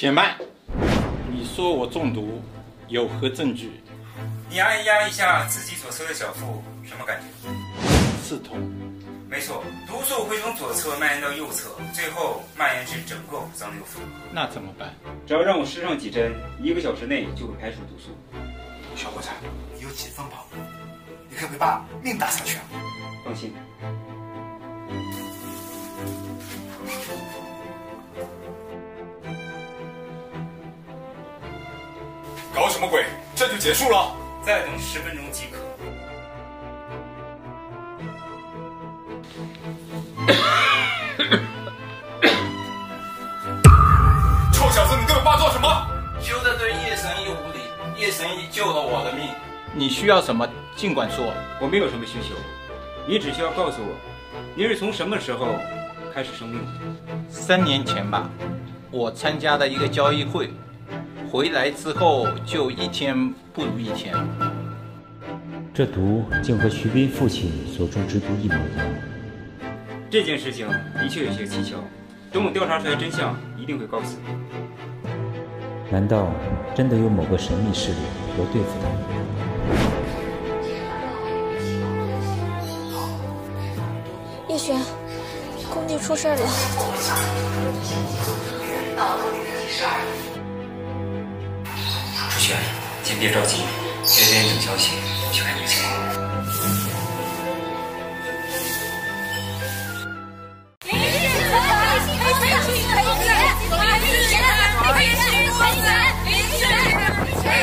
且慢，你说我中毒，有何证据？你按压一下自己左侧的小腹，什么感觉？刺痛。没错，毒素会从左侧蔓延到右侧，最后蔓延至整个五脏六腑。那怎么办？只要让我施上几针，一个小时内就会排出毒素。小伙子，你有几分把握？你可别把命搭上去啊！放心。什么鬼？这就结束了？再等十分钟即可。臭小子，你对我爸做什么？休得对叶神医无礼！叶神医救了我的命。你需要什么，尽管说。我没有什么需求，你只需要告诉我，你是从什么时候开始生病的？三年前吧，我参加的一个交易会，回来之后就一天不如一天。这毒竟和徐斌父亲所中之毒一模一样。这件事情的确有些蹊跷，等我调查出来真相，一定会告诉你。难道真的有某个神秘势力要对付他们？叶璇，工地出事了。楚璇，先别着急，这边等消息，去看你的情况。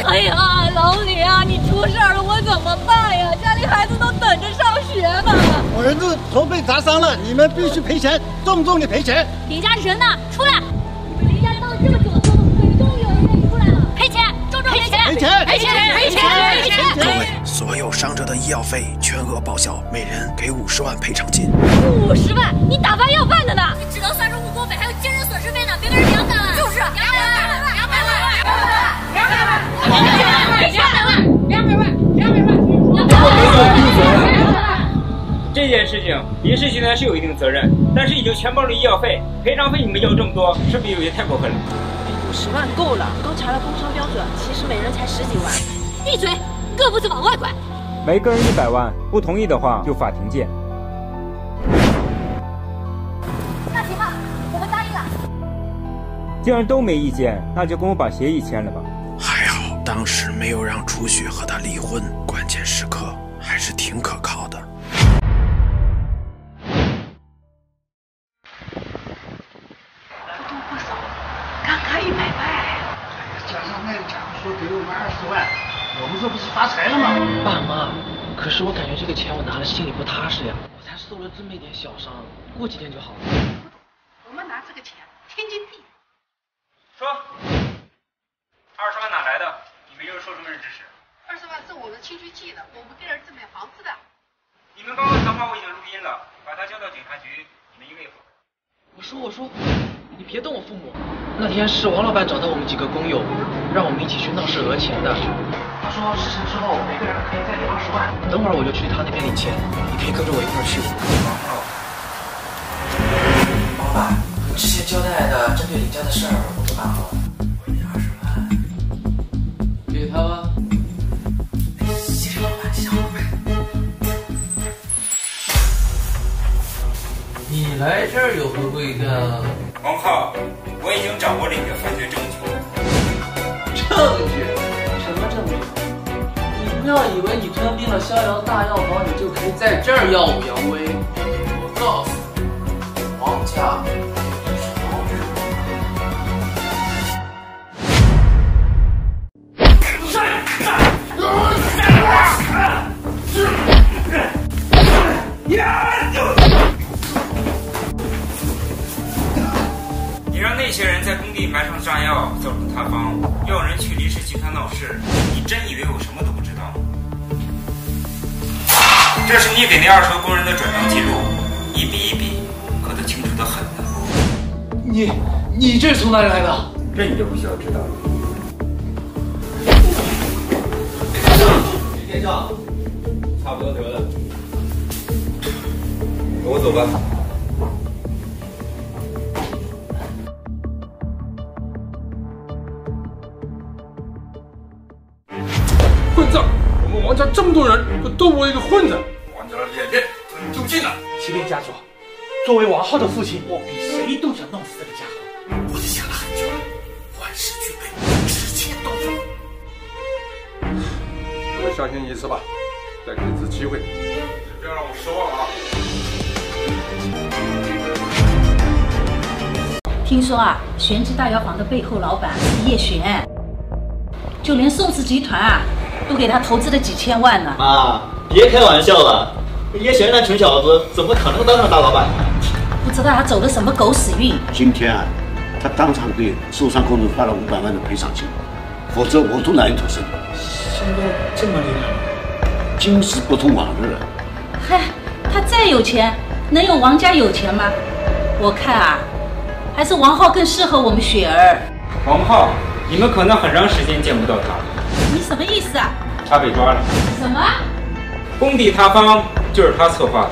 哎呀，老李啊，你出事了，我怎么办呀？家里孩子都等着上学呢。我儿子头被砸伤了，你们必须赔钱，重重的赔钱。李家人呢？出来！你们林家闹了这么久的矛盾，终于有人愿意出来了，赔钱，赔钱赔钱赔钱赔钱！各位，所有伤者的医药费全额报销，每人给五十万赔偿金。五十万？你打发要饭的呢？你只能算是误工费，还有精神损失费呢！别跟人两百万！就是两百万，两百万，两百万，两百万，两百万，两百万，两百万！这件事情，银石集团是有一定责任，但是已经全包了医药费、赔偿费，你们要这么多，是不是有些太过分了？五十万够了，刚查了工伤标准，其实每人才十几万。闭嘴，各部子往外拐。每个人一百万，不同意的话就法庭见。那行吧，我们答应了。既然都没意见，那就跟我把协议签了吧。还好当时没有让楚雪和他离婚，关键时刻还是挺可靠的。是我感觉这个钱我拿了心里不踏实呀。我才受了这么一点小伤，过几天就好了。我们拿这个钱天经地义。说，二十万哪来的？你们又是受什么人指使？二十万是我们亲戚寄的，我们给儿子买房子的。你们刚刚谈话我已经录音了，把他交到警察局，你们一个也否。我说我说，你别动我父母。那天是王老板找到我们几个工友，让我们一起去闹事讹钱的。他说事成之后每个人可以再领二十万。等会儿我就去他那边领钱，你可以跟着我一块儿去。王老板，之前交代的针对林家的事儿我都办好了，你来这儿有何贵干？王浩，我已经掌握了你的犯罪证据。证据？什么证据？你不要以为你吞并了逍遥大药房，你就可以在这儿耀武扬威。我告诉你，王家事，你真以为我什么都不知道？这是你给那二十个工人的转账记录，一笔一笔，可都清楚的很呢。你你这是从哪里来的？这你就不需要知道了。李店长，差不多得了，跟我走吧。我们王家这么多人，就斗不过一个混子。王家的脸面真就尽了。启禀家主，作为王浩的父亲，我比谁都想弄死这个家伙。我都想了很久了，万事俱备，只欠东风。再相信一次吧，再给一次机会，不要让我失望啊！听说啊，玄机大药房的背后老板是叶璇，就连宋氏集团啊，都给他投资了几千万呢。妈，别开玩笑了，叶璇那穷小子怎么可能当上大老板？不知道他走的什么狗屎运。今天啊，他当场给受伤工人发了五百万的赔偿金，否则我都难以脱身。现在这么厉害，今时不同往日了。嗨，他再有钱，能有王家有钱吗？我看啊，还是王浩更适合我们雪儿。王浩，你们可能很长时间见不到他了。你什么意思啊？他被抓了。什么？工地塌方就是他策划的，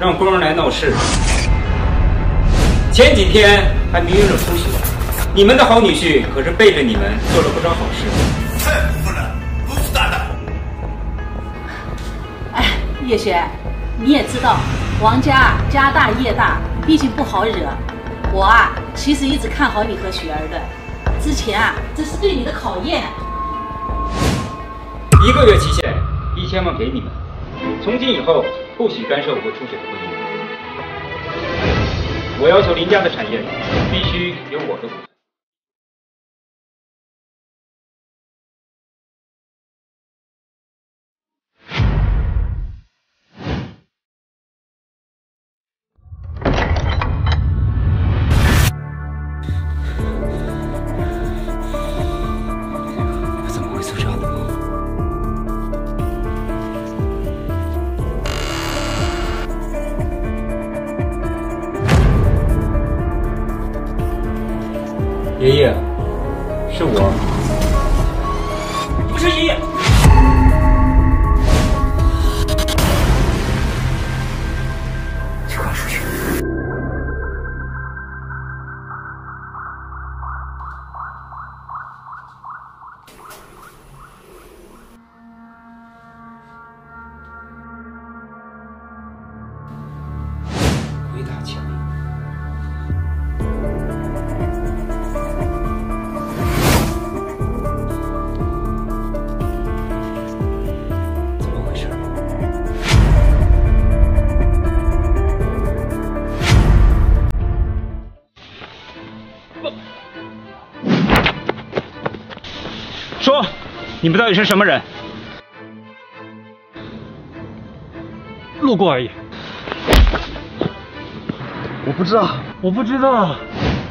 让工人来闹事。前几天还迷晕了出血，你们的好女婿可是背着你们做了不少好事。太过分了，如此大胆！哎，叶璇，你也知道，王家啊家大业大，毕竟不好惹。我啊，其实一直看好你和雪儿的。之前啊，这是对你的考验。一个月期限，一千万给你们。从今以后，不许干涉我和初雪的婚姻。我要求林家的产业必须有我的股份。你们到底是什么人？路过而已。我不知道，我不知道，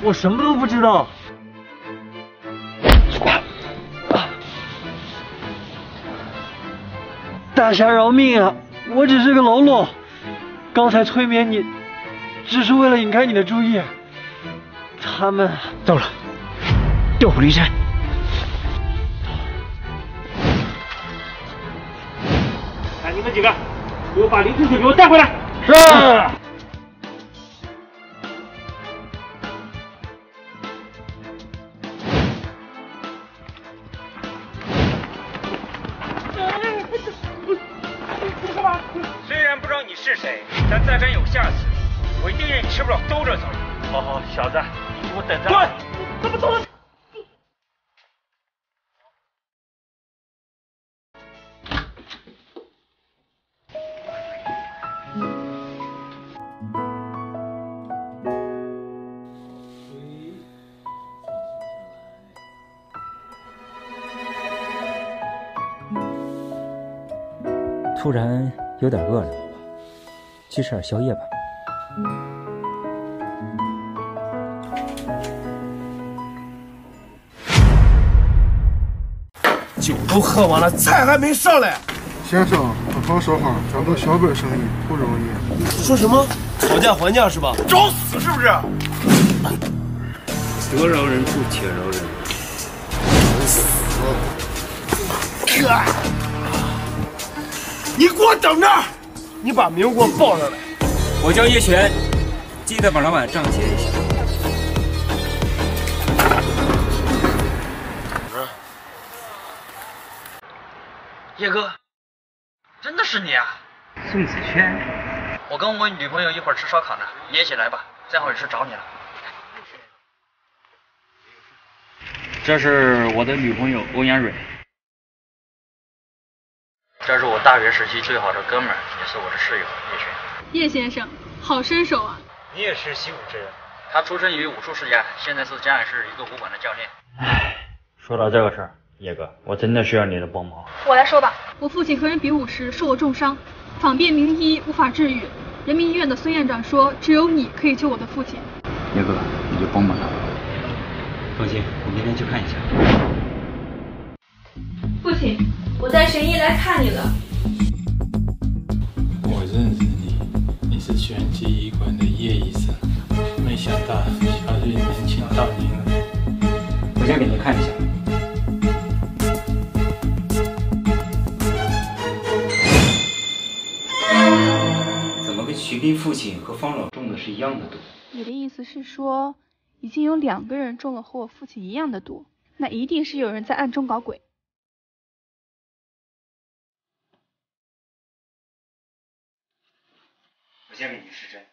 我什么都不知道。大侠饶命啊！我只是个喽啰，刚才催眠你，只是为了引开你的注意。他们到了，调虎离山。哎，你们几个，给我把林春雪给我带回来。是。虽然不知道你是谁，但再真有下次，我一定让你吃不了兜着走。好好，小子，你给我等着。滚！怎么走突然有点饿了，去吃点宵夜吧。酒都喝完了，菜还没上来。先生，好好说话，咱做小本生意不容易。说什么？讨价还价是吧？找死是不是？得饶人处且饶人，找死！哥，你给我等着！你把名给我报上来。我叫叶璇，记得把老板账结一下。叶哥，真的是你啊！宋子轩，我跟我女朋友一会儿吃烧烤呢，你也一起来吧，再会儿是找你了。这是我的女朋友欧阳蕊，这是我大学时期最好的哥们儿，也是我的室友叶璇。叶先生，好身手啊！你也是习武之人。他出生于武术世家，现在是江海市一个武馆的教练。说到这个事儿，叶哥，我真的需要你的帮忙。我来说吧，我父亲和人比武时受过重伤，访遍名医无法治愈。人民医院的孙院长说，只有你可以救我的父亲。叶哥，你就帮帮他吧。放心，我明天去看一下。父亲，我带神医来看你了。我认识你，你是玄机医馆的叶医生，没想到小瑞能请到您了。我先给您看一下。怎么跟徐斌父亲和方老中的是一样的毒？你的意思是说，已经有两个人中了和我父亲一样的毒，那一定是有人在暗中搞鬼。我先给你施针。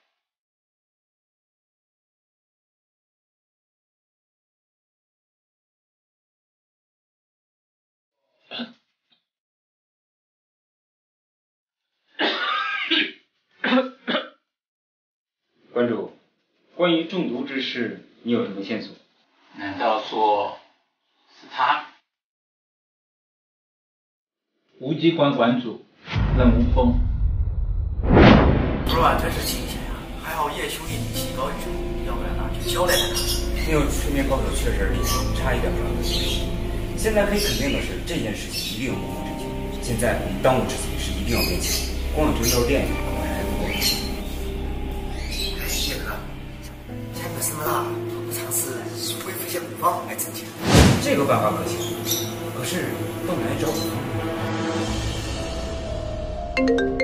关主，关于中毒之事，你有什么线索？难道说是他？无机关馆主任无风。昨晚真是庆幸呀，还好叶兄弟底气高一筹，要不然哪就交代在他。那个催眠高手确实厉害，差一点抓不住。现在可以肯定的是，这件事情一定有幕后真相。现在我们当务之急是一定要变强，光有这药店恐怕还不够。叶哥，现在这么大，不尝试恢复一些古方来挣钱。这个办法可行，可是到哪里找古方？